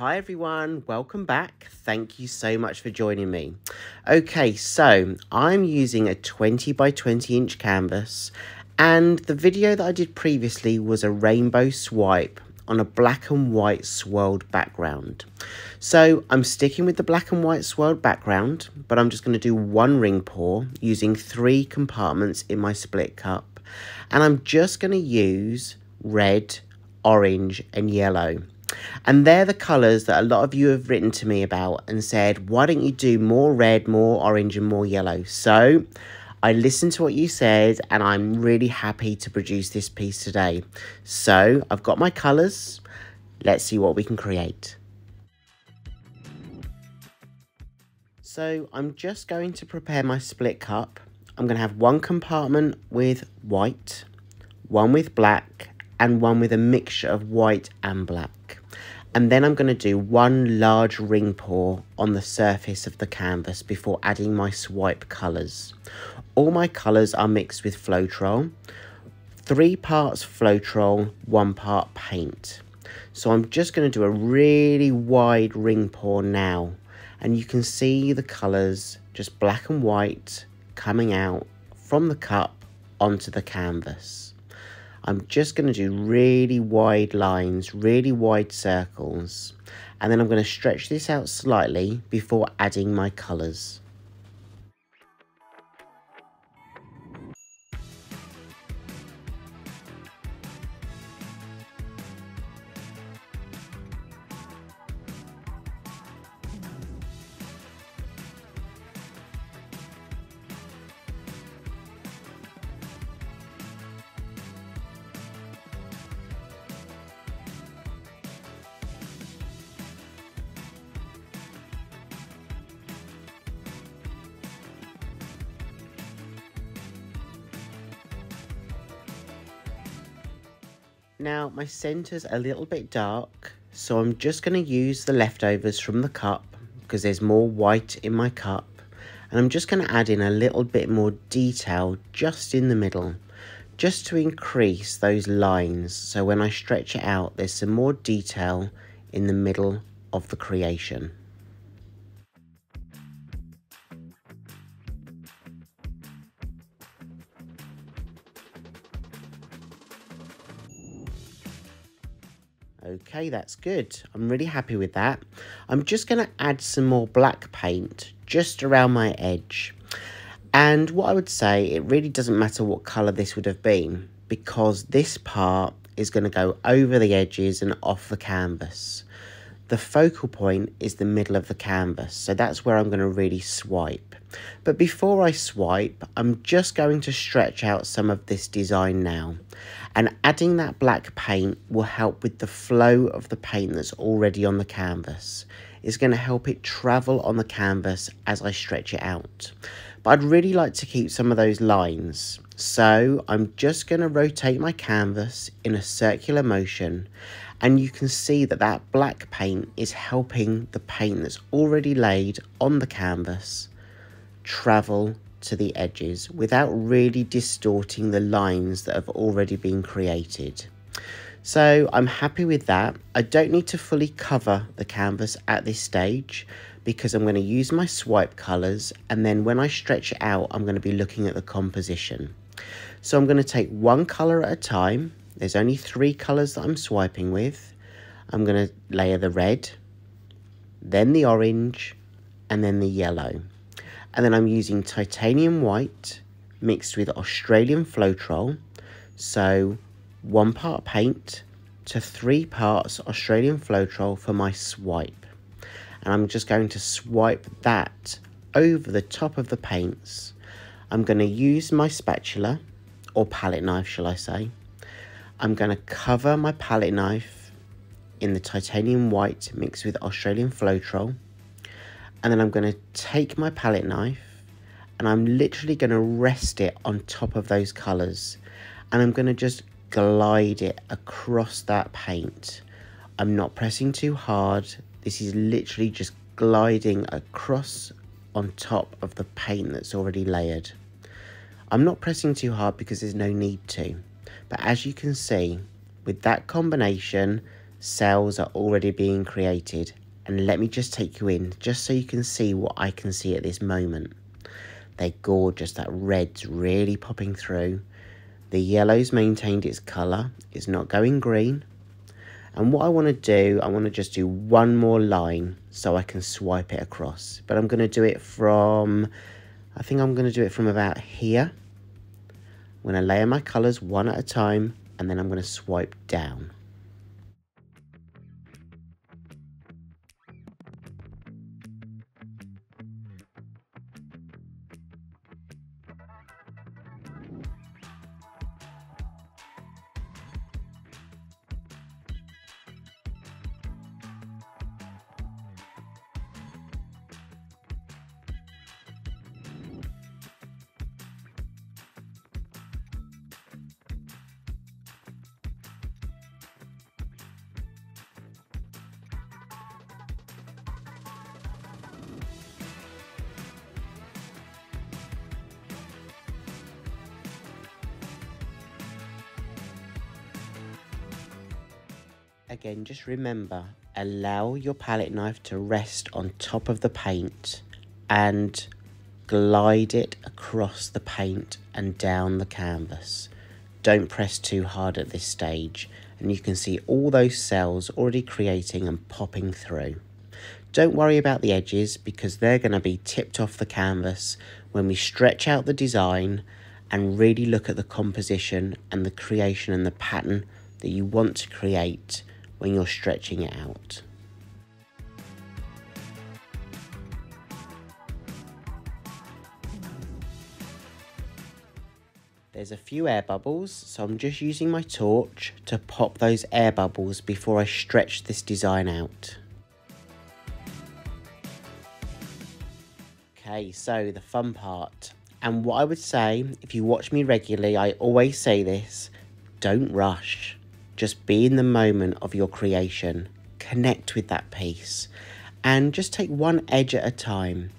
Hi everyone, welcome back. Thank you so much for joining me. Okay, so I'm using a 20 by 20 inch canvas and the video that I did previously was a rainbow swipe on a black and white swirled background. So I'm sticking with the black and white swirled background, but I'm just going to do one ring pour using three compartments in my split cup. And I'm just going to use red, orange and yellow. And they're the colours that a lot of you have written to me about and said, why don't you do more red, more orange and more yellow? So I listened to what you said and I'm really happy to produce this piece today. So I've got my colours. Let's see what we can create. So I'm just going to prepare my split cup. I'm going to have one compartment with white, one with black and one with a mixture of white and black. And then I'm going to do one large ring pour on the surface of the canvas before adding my swipe colours. All my colours are mixed with Floetrol. Three parts Floetrol, one part paint. So I'm just going to do a really wide ring pour now. And you can see the colours, just black and white, coming out from the cup onto the canvas. I'm just going to do really wide lines, really wide circles, and then I'm going to stretch this out slightly before adding my colours. Now my centre's a little bit dark, so I'm just going to use the leftovers from the cup because there's more white in my cup. And I'm just going to add in a little bit more detail just in the middle, just to increase those lines. So when I stretch it out, there's some more detail in the middle of the creation. Okay, that's good. I'm really happy with that. I'm just going to add some more black paint just around my edge. And what I would say, it really doesn't matter what colour this would have been because this part is going to go over the edges and off the canvas. The focal point is the middle of the canvas, so that's where I'm going to really swipe. But before I swipe, I'm just going to stretch out some of this design now. And adding that black paint will help with the flow of the paint that's already on the canvas. It's going to help it travel on the canvas as I stretch it out. But I'd really like to keep some of those lines. So I'm just going to rotate my canvas in a circular motion and you can see that that black paint is helping the paint that's already laid on the canvas travel to the edges without really distorting the lines that have already been created. So I'm happy with that. I don't need to fully cover the canvas at this stage because I'm going to use my swipe colours and then when I stretch it out I'm going to be looking at the composition. So I'm going to take one colour at a time there's only three colours that I'm swiping with. I'm going to layer the red, then the orange, and then the yellow. And then I'm using titanium white mixed with Australian Floetrol. So one part paint to three parts Australian Floetrol for my swipe. And I'm just going to swipe that over the top of the paints. I'm going to use my spatula, or palette knife shall I say, I'm going to cover my palette knife in the titanium white mixed with Australian Floetrol. And then I'm going to take my palette knife and I'm literally going to rest it on top of those colours. And I'm going to just glide it across that paint. I'm not pressing too hard. This is literally just gliding across on top of the paint that's already layered. I'm not pressing too hard because there's no need to. But as you can see, with that combination, cells are already being created and let me just take you in just so you can see what I can see at this moment. They're gorgeous, that red's really popping through. The yellow's maintained its colour, it's not going green. And what I want to do, I want to just do one more line so I can swipe it across. But I'm going to do it from, I think I'm going to do it from about here. I'm going to layer my colours one at a time and then I'm going to swipe down. Again, just remember, allow your palette knife to rest on top of the paint and glide it across the paint and down the canvas. Don't press too hard at this stage and you can see all those cells already creating and popping through. Don't worry about the edges because they're going to be tipped off the canvas when we stretch out the design and really look at the composition and the creation and the pattern that you want to create when you're stretching it out. There's a few air bubbles, so I'm just using my torch to pop those air bubbles before I stretch this design out. Okay, so the fun part. And what I would say, if you watch me regularly, I always say this, don't rush. Just be in the moment of your creation, connect with that piece, and just take one edge at a time.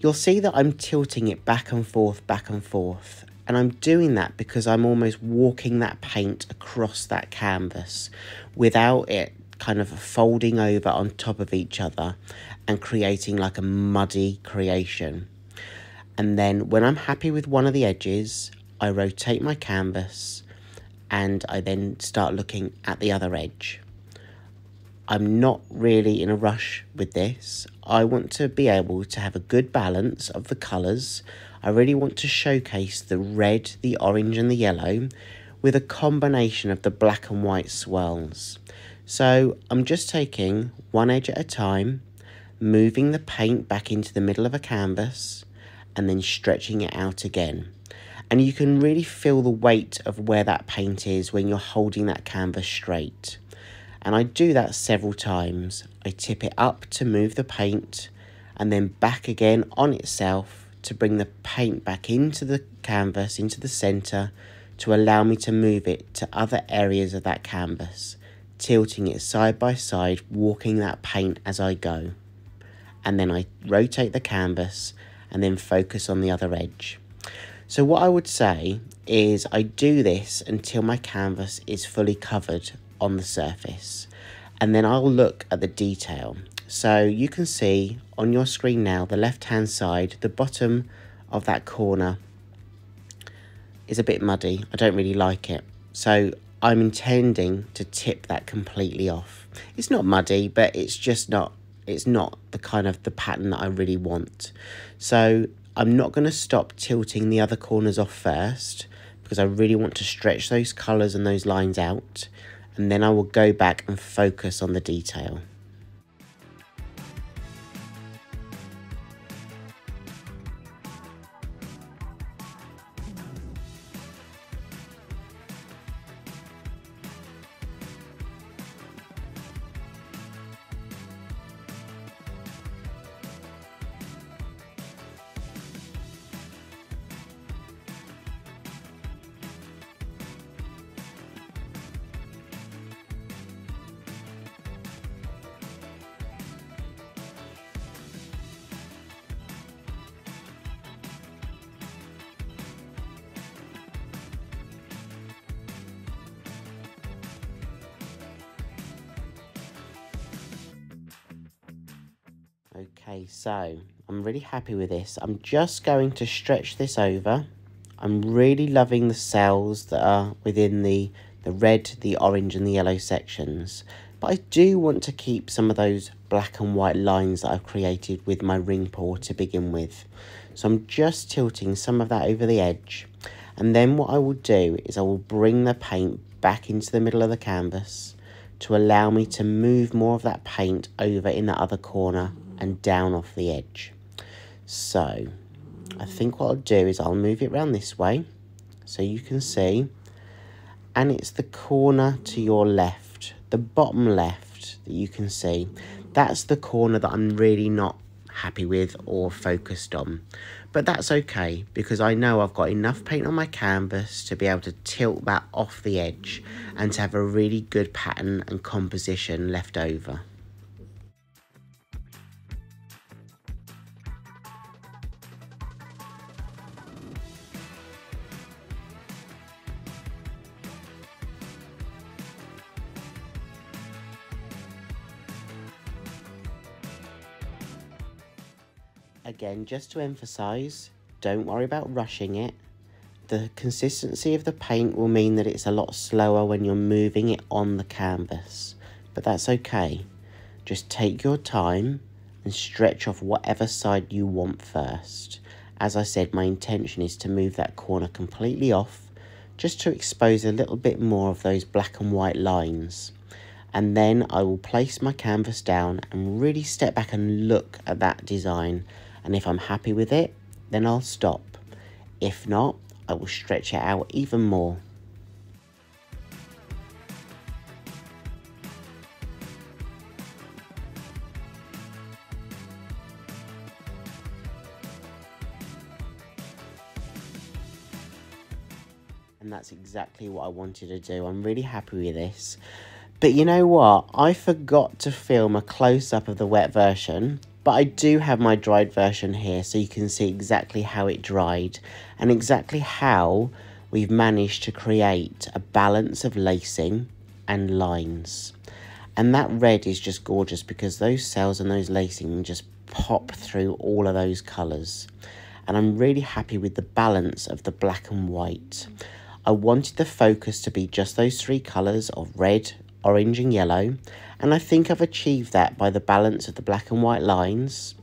You'll see that I'm tilting it back and forth, back and forth. And I'm doing that because I'm almost walking that paint across that canvas without it kind of folding over on top of each other and creating like a muddy creation. And then when I'm happy with one of the edges, I rotate my canvas and I then start looking at the other edge. I'm not really in a rush with this. I want to be able to have a good balance of the colours. I really want to showcase the red, the orange and the yellow with a combination of the black and white swirls. So I'm just taking one edge at a time, moving the paint back into the middle of a canvas and then stretching it out again and you can really feel the weight of where that paint is when you're holding that canvas straight. And I do that several times. I tip it up to move the paint and then back again on itself to bring the paint back into the canvas, into the centre, to allow me to move it to other areas of that canvas, tilting it side by side, walking that paint as I go. And then I rotate the canvas and then focus on the other edge. So what I would say is I do this until my canvas is fully covered on the surface and then I'll look at the detail. So you can see on your screen now, the left hand side, the bottom of that corner is a bit muddy. I don't really like it. So I'm intending to tip that completely off. It's not muddy, but it's just not, it's not the kind of the pattern that I really want. So I'm not going to stop tilting the other corners off first because I really want to stretch those colours and those lines out and then I will go back and focus on the detail. Okay, so I'm really happy with this. I'm just going to stretch this over. I'm really loving the cells that are within the, the red, the orange and the yellow sections. But I do want to keep some of those black and white lines that I've created with my ring pour to begin with. So I'm just tilting some of that over the edge. And then what I will do is I will bring the paint back into the middle of the canvas to allow me to move more of that paint over in the other corner and down off the edge. So I think what I'll do is I'll move it around this way so you can see and it's the corner to your left, the bottom left that you can see. That's the corner that I'm really not happy with or focused on. But that's okay because I know I've got enough paint on my canvas to be able to tilt that off the edge and to have a really good pattern and composition left over. Again, just to emphasize, don't worry about rushing it. The consistency of the paint will mean that it's a lot slower when you're moving it on the canvas, but that's okay. Just take your time and stretch off whatever side you want first. As I said, my intention is to move that corner completely off, just to expose a little bit more of those black and white lines. And then I will place my canvas down and really step back and look at that design and if I'm happy with it, then I'll stop. If not, I will stretch it out even more. And that's exactly what I wanted to do. I'm really happy with this. But you know what? I forgot to film a close-up of the wet version but I do have my dried version here so you can see exactly how it dried and exactly how we've managed to create a balance of lacing and lines. And that red is just gorgeous because those cells and those lacing just pop through all of those colours. And I'm really happy with the balance of the black and white. I wanted the focus to be just those three colours of red, orange and yellow and I think I've achieved that by the balance of the black and white lines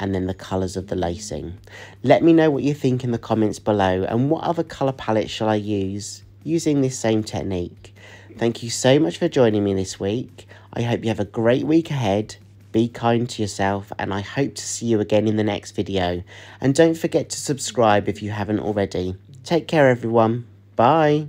and then the colours of the lacing. Let me know what you think in the comments below and what other colour palette shall I use using this same technique. Thank you so much for joining me this week. I hope you have a great week ahead. Be kind to yourself and I hope to see you again in the next video. And don't forget to subscribe if you haven't already. Take care everyone. Bye.